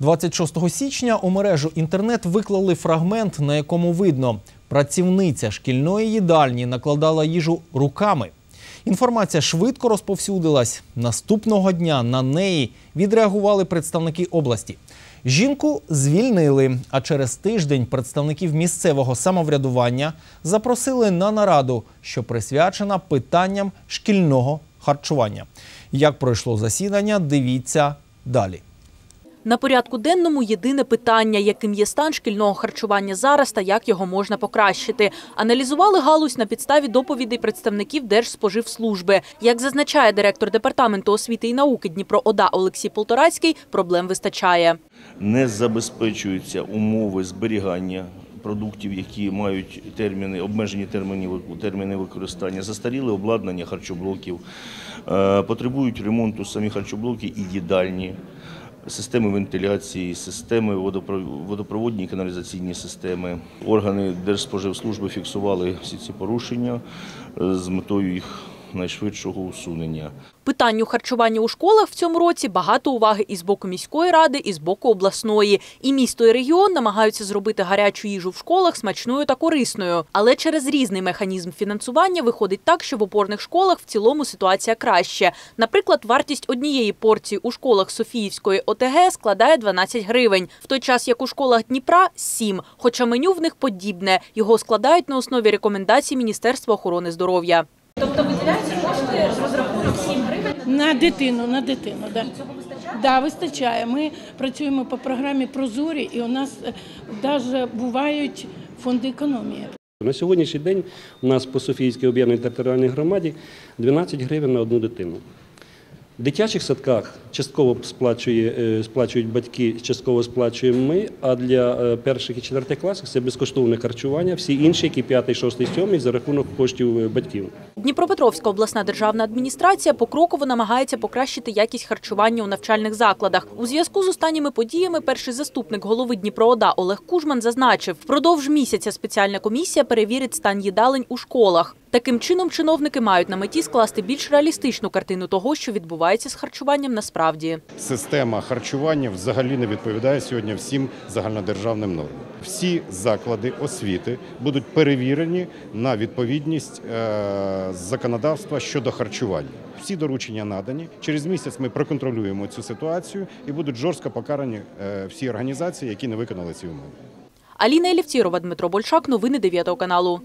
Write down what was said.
26 січня у мережу інтернет виклали фрагмент, на якому видно, працівниця шкільної їдальні накладала їжу руками. Інформація швидко розповсюдилась. Наступного дня на неї відреагували представники області. Жінку звільнили, а через тиждень представників місцевого самоврядування запросили на нараду, що присвячена питанням шкільного харчування. Як пройшло засідання, дивіться далі. На порядку денному єдине питання, яким є стан шкільного харчування зараз та як його можна покращити. Аналізували галузь на підставі доповідей представників Держспоживслужби. Як зазначає директор департаменту освіти і науки Дніпро ОДА Олексій Полторацький, проблем вистачає. не забезпечуються умови зберігання продуктів, які мають терміни, обмежені терміни, терміни використання, застаріле обладнання харчоблоків, е, потребують ремонту самі харчоблоки і їдальні, системи вентиляції, системи водопро- водопроводні і каналізаційні системи. Органи Держспоживслужби фіксували всі ці порушення е, з метою їх найшвидшого усунення. Питанню харчування у школах в цьому році багато уваги і з боку міської ради, і з боку обласної. І місто, і регіон намагаються зробити гарячу їжу в школах смачною та корисною. Але через різний механізм фінансування виходить так, що в опорних школах в цілому ситуація краще. Наприклад, вартість однієї порції у школах Софіївської ОТГ складає 12 гривень, в той час як у школах Дніпра 7, хоча меню в них подібне. Його складають на основі рекомендацій Міністерства охорони здоров'я. На дитину, на дитину, да. Да, вистачає. Ми працюємо по програмі Прозорі, і у нас навіть бувають фонди економії. На сьогоднішній день у нас по Софійській об'єднаній територіальній громаді 12 гривень на одну дитину. В дитячих садках частково сплачує, е, сплачують батьки, частково сплачуємо ми, а для е, перших і четвертих класів це безкоштовне харчування, всі інші, які 5, 6, 7, за рахунок коштів е, батьків. Дніпропетровська обласна державна адміністрація покроково намагається покращити якість харчування у навчальних закладах. У зв'язку з останніми подіями перший заступник голови Дніпроода Олег Кужман зазначив, впродовж місяця спеціальна комісія перевірить стан їдалень у школах. Таким чином, чиновники мають на меті скласти більш реалістичну картину того, що відбувається з харчуванням насправді. Система харчування взагалі не відповідає сьогодні всім загальнодержавним нормам. Всі заклади освіти будуть перевірені на відповідність е, законодавства щодо харчування. Всі доручення надані. Через місяць ми проконтролюємо цю ситуацію і будуть жорстко покарані е, всі організації, які не виконали ці умови. Аліна Елівцірова, Дмитро Большак. Новини 9 каналу.